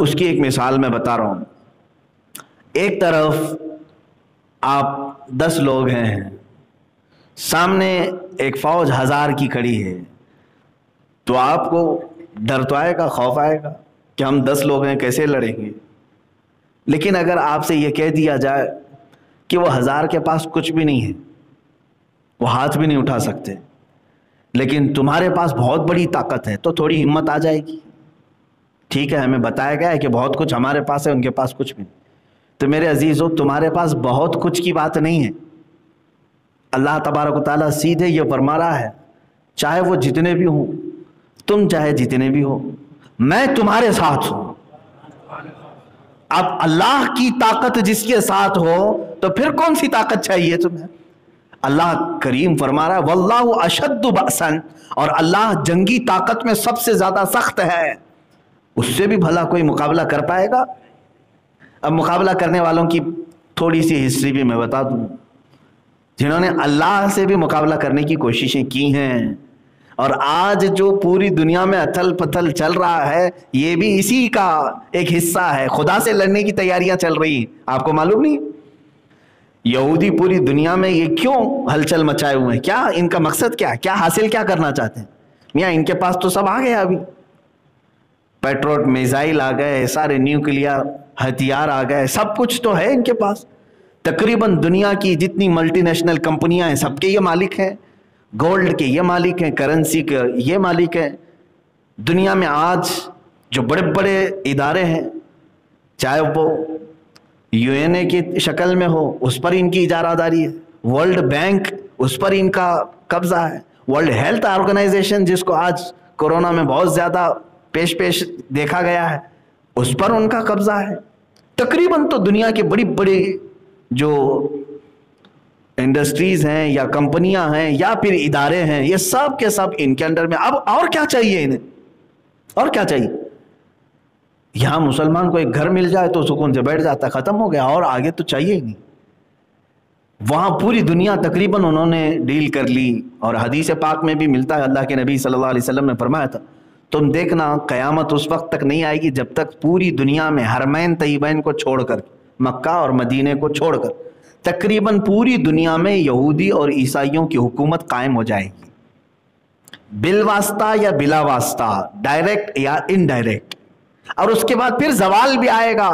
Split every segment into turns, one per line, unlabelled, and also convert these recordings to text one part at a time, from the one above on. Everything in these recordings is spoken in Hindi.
उसकी एक मिसाल मैं बता रहा हूँ। एक तरफ़ आप दस लोग हैं सामने एक फौज हज़ार की खड़ी है। तो आपको डर तो आएगा, खौफ आएगा कि हम दस लोग हैं, कैसे लड़ेंगे? लेकिन अगर आपसे ये कह दिया जाए कि वो हज़ार के पास कुछ भी नहीं है, वो हाथ भी नहीं उठा सकते। लेकिन तुम्हारे पास बहुत बड़ी ताकत है तो थोड़ी हिम्मत आ जाएगी। ठीक है, हमें बताया गया है कि बहुत कुछ हमारे पास है, उनके पास कुछ भी नहीं। तो मेरे अज़ीज़ तुम्हारे पास बहुत कुछ की बात नहीं है। अल्लाह तबारक ताला सीधे ये फरमा रहा है, चाहे वो जितने भी हों, तुम चाहे जितने भी हो, मैं तुम्हारे साथ हूँ। अब अल्लाह की ताकत जिसके साथ हो तो फिर कौन सी ताकत चाहिए तुम्हें? अल्लाह करीम फरमा रहा है, वल्लाह और अल्लाह जंगी ताकत में सबसे ज़्यादा सख्त है। उससे भी भला कोई मुकाबला कर पाएगा? अब मुकाबला करने वालों की थोड़ी सी हिस्ट्री भी मैं बता दूँ। जिन्होंने अल्लाह से भी मुकाबला करने की कोशिशें की हैं, और आज जो पूरी दुनिया में अथल पथल चल रहा है, ये भी इसी का एक हिस्सा है। खुदा से लड़ने की तैयारियाँ चल रही आपको मालूम नहीं? यहूदी पूरी दुनिया में ये क्यों हलचल मचाए हुए हैं? क्या इनका मकसद क्या क्या हासिल क्या करना चाहते हैं? मियाँ, इनके पास तो सब आ गया अभी। पेट्रोल, मिसाइल आ गए, सारे न्यूक्लियर हथियार आ गए, सब कुछ तो है इनके पास। तकरीबन दुनिया की जितनी मल्टीनेशनल कंपनियाँ हैं, सबके ये मालिक हैं। गोल्ड के ये मालिक हैं करेंसी के ये मालिक हैं। दुनिया में आज जो बड़े बड़े इदारे हैं, चाहे वो यूएनए की शक्ल में हो, उस पर इनकी इजारादारी है। वर्ल्ड बैंक उस पर इनका कब्जा है। वर्ल्ड हेल्थ ऑर्गेनाइजेशन जिसको आज कोरोना में बहुत ज़्यादा पेश पेश देखा गया है। उस पर उनका कब्जा है। तकरीबन तो दुनिया के बड़ी बड़ी जो इंडस्ट्रीज़ हैं या कंपनियाँ हैं या फिर इदारे हैं, ये सब के सब इनके अंडर में। अब और क्या चाहिए इन्हें? और क्या चाहिए? यहाँ मुसलमान को एक घर मिल जाए तो सुकून से बैठ जाता, खत्म हो गया। और आगे तो चाहिए ही नहीं। वहाँ पूरी दुनिया तकरीबन उन्होंने डील कर ली। और हदीस पाक में भी मिलता है, अल्लाह के नबी सल्लल्लाहु अलैहि वसल्लम ने फरमाया था तुम देखना क़यामत उस वक्त तक नहीं आएगी जब तक पूरी दुनिया में हरमैन तयबैन को छोड़कर मक्का और मदीने को छोड़कर तकरीबन पूरी दुनिया में यहूदी और ईसाइयों की हुकूमत कायम हो जाएगी। बिल वास्ता या बिला वास्ता डायरेक्ट या इनडायरेक्ट और उसके बाद फिर जवाल भी आएगा।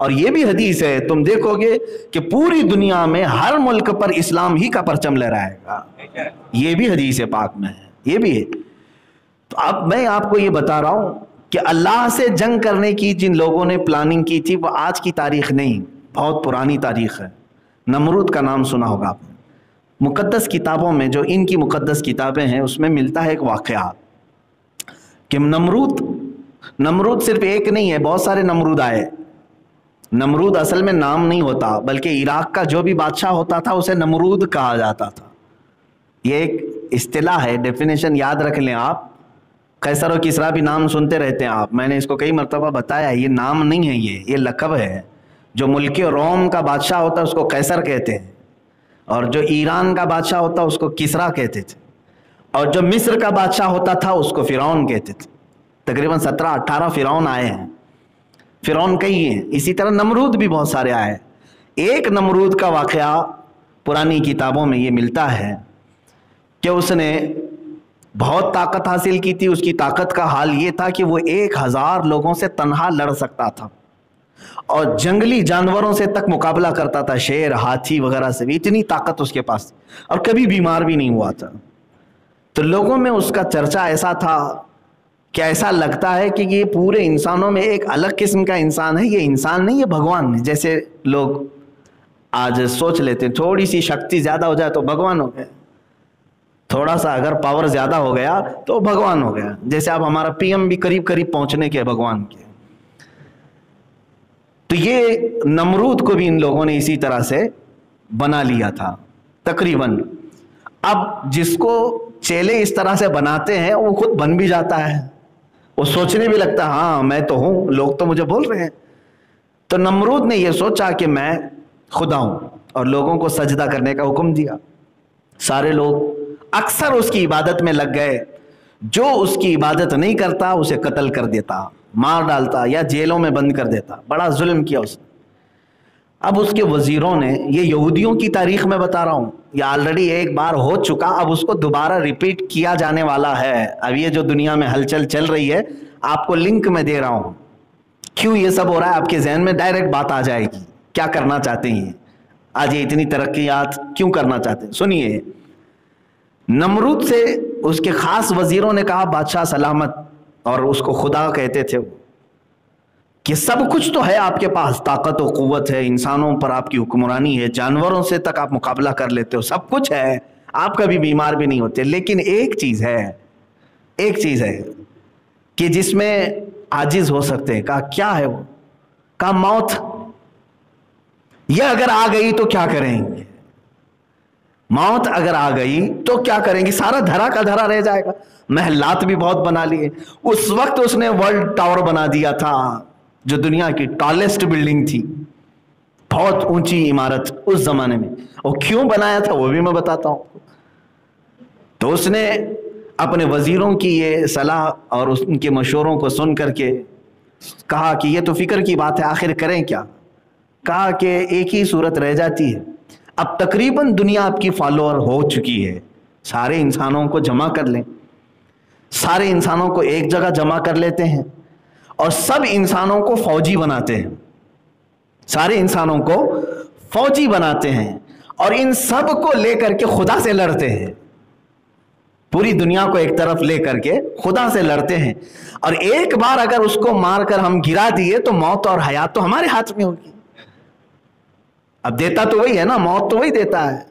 और यह भी हदीस है तुम देखोगे कि पूरी दुनिया में हर मुल्क पर इस्लाम ही का परचम लहराएगा। ये भी हदीस है पाक में है ये भी है। तो अब मैं आपको ये बता रहा हूँ कि अल्लाह से जंग करने की, जिन लोगों ने प्लानिंग की थी, वो आज की तारीख नहीं, बहुत पुरानी तारीख है। नमरूद का नाम सुना होगा आपने। मुकद्दस किताबों में, जो इनकी मुकद्दस किताबें हैं, उसमें मिलता है एक वाक़ कि नमरूद नमरूद सिर्फ़ एक नहीं है, बहुत सारे नमरूद आए। नमरूद असल में नाम नहीं होता, बल्कि इराक का जो भी बादशाह होता था, उसे नमरूद कहा जाता था। ये एक इस्तेला है डेफिनेशन याद रख लें आप। कैसर और किसरा भी नाम सुनते रहते हैं आप। मैंने इसको कई मरतबा बताया, ये नाम नहीं है ये ये लकब है। जो मुल्क रोम का बादशाह होता है, उसको कैसर कहते हैं। और जो ईरान का बादशाह होता उसको किसरा कहते थे। और जो मिस्र का बादशाह होता था, उसको फ़िरौन कहते थे। तकरीबन सत्रह अट्ठारह फ़िरौन आए हैं। फ़िरौन कई हैं। इसी तरह नमरूद भी बहुत सारे आए एक नमरूद का वाक़ पुरानी किताबों में ये मिलता है कि उसने बहुत ताकत हासिल की थी। उसकी ताकत का हाल ये था कि वो एक हज़ार लोगों से तनहा लड़ सकता था और जंगली जानवरों से तक मुकाबला करता था। शेर, हाथी वगैरह से भी इतनी ताकत उसके पास और कभी बीमार भी नहीं हुआ था। तो लोगों में उसका चर्चा ऐसा था कि ऐसा लगता है कि ये पूरे इंसानों में एक अलग किस्म का इंसान है। ये इंसान नहीं, ये भगवान है। जैसे लोग आज सोच लेते हैं, थोड़ी सी शक्ति ज़्यादा हो जाए तो भगवान हो गया थोड़ा सा अगर पावर ज़्यादा हो गया तो भगवान हो गया। जैसे आप हमारा पीएम भी करीब करीब पहुँचने के भगवान के। तो ये नमरूद को भी इन लोगों ने इसी तरह से बना लिया था, तकरीबन। अब जिसको चेले इस तरह से बनाते हैं, वो खुद बन भी जाता है। वो सोचने भी लगता है हाँ मैं तो हूँ, लोग तो मुझे बोल रहे हैं। तो नमरूद ने यह सोचा कि मैं खुदा हूँ और लोगों को सजदा करने का हुक्म दिया। सारे लोग अक्सर उसकी इबादत में लग गए। जो उसकी इबादत नहीं करता, उसे कत्ल कर देता, मार डालता या जेलों में बंद कर देता। बड़ा जुल्म किया उसने। अब उसके वजीरों ने, ये यहूदियों की तारीख में बता रहा हूँ, ये ऑलरेडी एक बार हो चुका, अब उसको दोबारा रिपीट किया जाने वाला है। अब ये जो दुनिया में हलचल चल रही है, आपको लिंक में दे रहा हूँ। क्यों ये सब हो रहा है? आपके जहन में डायरेक्ट बात आ जाएगी। क्या करना चाहते हैं? आज ये इतनी तरक्यात क्यों करना चाहते हैं? सुनिए नमरूद से उसके खास वजीरों ने कहा, बादशाह सलामत। और उसको खुदा कहते थे वो कि सब कुछ तो है आपके पास, ताकत और कुत है, इंसानों पर आपकी हुक्मरानी है, जानवरों से तक आप मुकाबला कर लेते हो, सब कुछ है। आप कभी बीमार भी नहीं होते, लेकिन एक चीज़ है, एक चीज़ है कि जिसमें आजिज हो सकते हैं। कहा, क्या है वो? कहा, मौत। यह अगर आ गई तो क्या करेंगे? मौत अगर आ गई तो क्या करेंगे? सारा धरा का धरा रह जाएगा। महलात भी बहुत बना लिए। उस वक्त उसने वर्ल्ड टावर बना दिया था, जो दुनिया की टॉलेस्ट बिल्डिंग थी। बहुत ऊँची इमारत उस जमाने में। और क्यों बनाया था, वो भी मैं बताता हूँ तो उसने अपने वजीरों की ये सलाह और उनके मशवरों को सुन करके कहा कि ये तो फ़िक्र की बात है, आखिर करें क्या? कहा कि एक ही सूरत रह जाती है। अब तकरीबन दुनिया आपकी फॉलोअर हो चुकी है। सारे इंसानों को जमा कर लें। सारे इंसानों को एक जगह जमा कर लेते हैं और सब इंसानों को फौजी बनाते हैं। सारे इंसानों को फौजी बनाते हैं और इन सबको लेकर के खुदा से लड़ते हैं। पूरी दुनिया को एक तरफ़ लेकर के खुदा से लड़ते हैं। और एक बार अगर उसको मारकर हम गिरा दिए तो मौत और हयात तो हमारे हाथ में होगी। अब देता तो वही है ना, मौत तो वही देता है।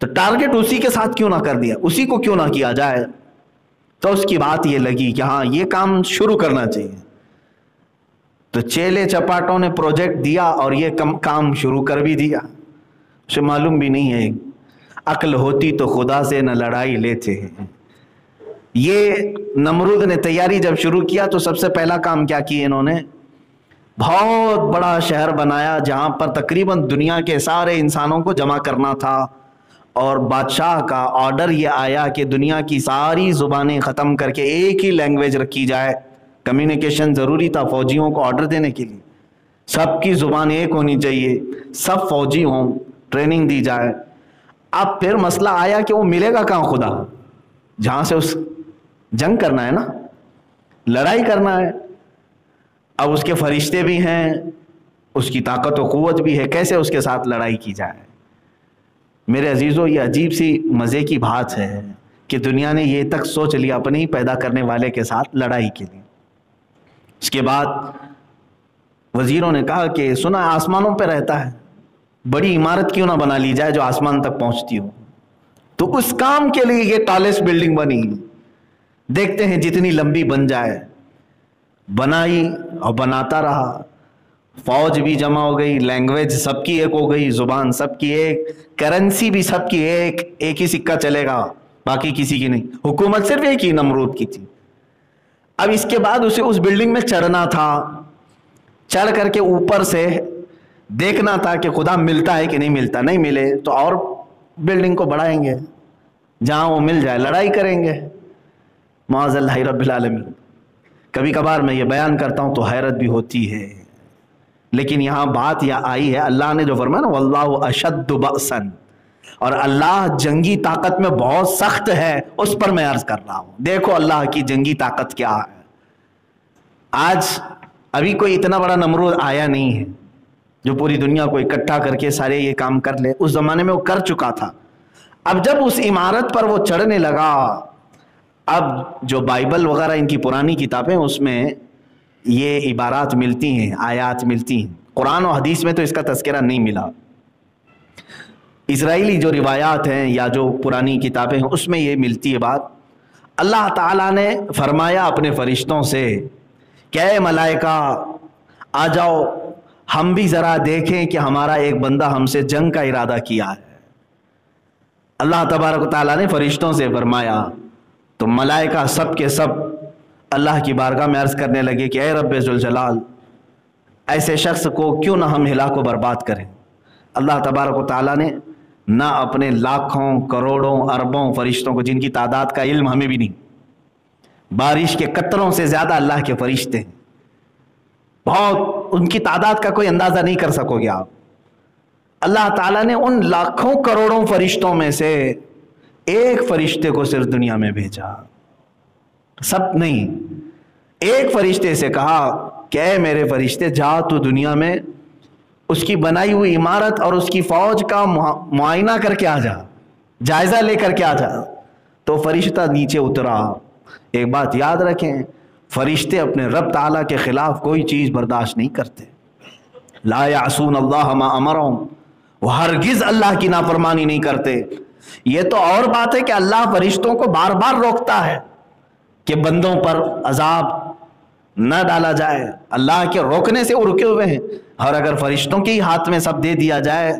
तो टारगेट उसी के साथ क्यों ना कर दिया? उसी को क्यों ना किया जाए? तो उसकी बात ये लगी कि हाँ ये काम शुरू करना चाहिए। तो चेले चपाटों ने प्रोजेक्ट दिया और ये कम, काम शुरू कर भी दिया। उसे मालूम भी नहीं है, अक्ल होती तो खुदा से न लड़ाई लेते हैं। ये नमरूद ने तैयारी जब शुरू किया तो सबसे पहला काम क्या किया इन्होंने? बहुत बड़ा शहर बनाया जहाँ पर तकरीबन दुनिया के सारे इंसानों को जमा करना था। और बादशाह का ऑर्डर ये आया कि दुनिया की सारी ज़ुबानें ख़त्म करके एक ही लैंग्वेज रखी जाए। कम्युनिकेशन ज़रूरी था फौजियों को ऑर्डर देने के लिए। सबकी ज़ुबान एक होनी चाहिए। सब फौजी हों ट्रेनिंग दी जाए। अब फिर मसला आया कि वो मिलेगा कहाँ खुदा? जहाँ से उस जंग करना है ना? लड़ाई करना है। अब उसके फरिश्ते भी हैं, उसकी ताकत व क़ुत भी है, कैसे उसके साथ लड़ाई की जाए? मेरे अजीज़ों, ये अजीब सी मज़े की बात है कि दुनिया ने ये तक सोच लिया अपने ही पैदा करने वाले के साथ लड़ाई के लिए। इसके बाद वजीरों ने कहा कि, सुना, आसमानों पर रहता है। बड़ी इमारत क्यों ना बना ली जाए जो आसमान तक पहुँचती हो? तो उस काम के लिए ये टॉलेस्ट बिल्डिंग बनी। देखते हैं जितनी लंबी बन जाए। बनाई और बनाता रहा। फौज भी जमा हो गई लैंग्वेज सबकी एक हो गई, ज़ुबान सबकी एक करेंसी भी सबकी एक एक ही सिक्का चलेगा, बाकी किसी की नहीं। हुकूमत सिर्फ़ एक ही, नमरूद की थी। अब इसके बाद उसे उस बिल्डिंग में चढ़ना था। चढ़ करके ऊपर से देखना था कि खुदा मिलता है कि नहीं मिलता। नहीं मिले तो और बिल्डिंग को बढ़ाएँगे, जहाँ वो मिल जाए, लड़ाई करेंगे। माजल्ला कभी कभार मैं ये बयान करता हूँ तो हैरत भी होती है। लेकिन यहाँ बात यह आई है, अल्लाह ने जो फरमाया ना, वल्लाह अशद और अल्लाह जंगी ताकत में बहुत सख्त है, उस पर मैं अर्ज़ कर रहा हूँ। देखो अल्लाह की जंगी ताकत क्या है। आज अभी कोई इतना बड़ा नमरूद आया नहीं है, जो पूरी दुनिया को इकट्ठा करके सारे ये काम कर ले। उस जमाने में वो कर चुका था। अब जब उस इमारत पर वो चढ़ने लगा अब जो बाइबल वगैरह इनकी पुरानी किताबें, उसमें ये इबारात मिलती हैं, आयात मिलती हैं। कुरान और हदीस में तो इसका तस्करा नहीं मिला। इसराइली जो रिवायात हैं या जो पुरानी किताबें हैं, उसमें ये मिलती है बात। अल्लाह ताला ने फरमाया अपने फरिश्तों से, क्या मलाइका, आ जाओ, हम भी ज़रा देखें कि हमारा एक बंदा हमसे जंग का इरादा किया है। अल्लाह तबारक ताला ने फरिश्तों से फरमाया तो मलाइका सब के सब अल्लाह की बारगाह में अर्ज़ करने लगे कि रब जलाल ऐसे शख्स को क्यों ना हम हिला को बर्बाद करें? अल्लाह तबारक ताला ने ना अपने लाखों, करोड़ों, अरबों फरिश्तों को, जिनकी तादाद का इल्म हमें भी नहीं, बारिश के कतरों से ज़्यादा अल्लाह के फरिश्ते हैं। बहुत, उनकी तादाद का कोई अंदाज़ा नहीं कर सकोगे आप। अल्लाह ताला ने उन लाखों, करोड़ों फरिश्तों में से एक फरिश्ते को सिर्फ़ दुनिया में भेजा। सब नहीं। एक फरिश्ते से कहा क्या मेरे फरिश्ते, जा तू दुनिया में, उसकी बनाई हुई इमारत और उसकी फौज का मुआयना करके आ जा, जायजा लेकर के आ जा। तो फरिश्ता नीचे उतरा। एक बात याद रखें, फरिश्ते अपने रब ताला के खिलाफ कोई चीज़ बर्दाश्त नहीं करते। लायासून अल्लाह अमर वो हरगिज अल्लाह की नाफरमानी नहीं करते। ये तो और बात है कि अल्लाह फरिश्तों को बार बार रोकता है कि बंदों पर अजाब न डाला जाए। अल्लाह के रोकने से रुके हुए हैं। और अगर फरिश्तों के हाथ में सब दे दिया जाए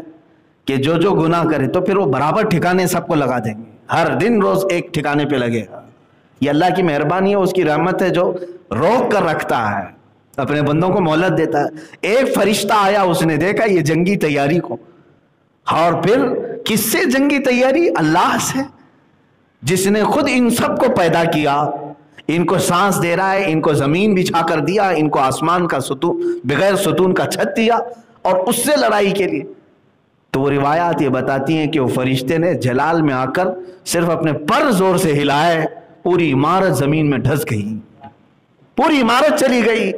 कि जो जो गुनाह करे तो फिर वो बराबर ठिकाने सबको लगा देंगे। हर दिन रोज एक ठिकाने पे लगेगा। ये अल्लाह की मेहरबानी है, उसकी रहमत है जो रोक कर रखता है। अपने बंदों को मोहलत देता है। एक फरिश्ता आया, उसने देखा ये जंगी तैयारी को। और फिर किससे जंगी तैयारी? अल्लाह से। जिसने खुद इन सबको पैदा किया। इनको सांस दे रहा है, इनको ज़मीन बिछा कर दिया, इनको आसमान का सुतून बगैर सुतून का छत दिया, और उससे लड़ाई के लिए। तो वो रिवायात ये बताती हैं कि वो फरिश्ते ने जलाल में आकर सिर्फ़ अपने पर ज़ोर से हिलाए, पूरी इमारत ज़मीन में ढस गई। पूरी इमारत चली गई,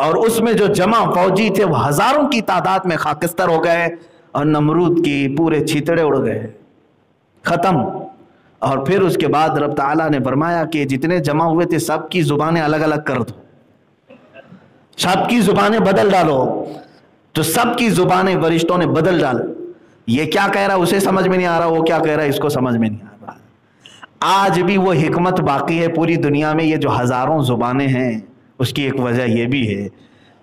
और उसमें जो जमा फौजी थे, वो हज़ारों की तादाद में खाकिस्तर हो गए। और नमरूद की पूरे छितड़े उड़ गए। खत्म। और फिर उसके बाद रब ताला ने फरमाया कि जितने जमा हुए थे, सबकी जुबानें अलग अलग कर दो। सबकी जुबानें बदल डालो। तो सबकी जुबानें वरिष्ठों ने बदल डाल। ये क्या कह रहा उसे समझ में नहीं आ रहा। वो क्या कह रहा है? इसको समझ में नहीं आ रहा। आज भी वो हिकमत बाकी है पूरी दुनिया में। ये जो हज़ारों जुबानें हैं, उसकी एक वजह यह भी है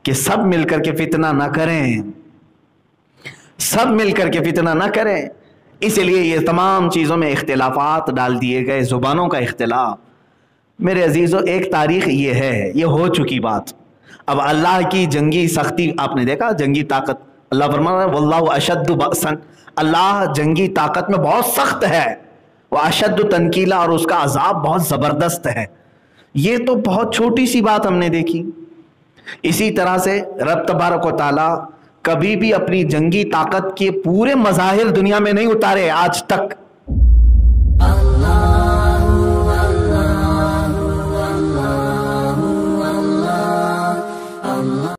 कि सब मिलकर के फितना ना करें। सब मिलकर के फितना ना करें। इसलिए ये तमाम चीज़ों में इख्तलाफात डाल दिए गए, ज़ुबानों का इख्तलाफ। मेरे अजीज़ों, एक तारीख ये है, ये हो चुकी बात। अब अल्लाह की जंगी सख्ती, आपने देखा, जंगी ताकत? अल्लाह फरमान वल्लाह अशद बसन अल्लाह जंगी ताकत में बहुत सख्त है। वह अशद तनकीला और उसका अजाब बहुत ज़बरदस्त है। ये तो बहुत छोटी सी बात हमने देखी। इसी तरह से रब तबारक ताला कभी भी अपनी जंगी ताकत के पूरे मजाहिर दुनिया में नहीं उतारे आज तक। अल्लाह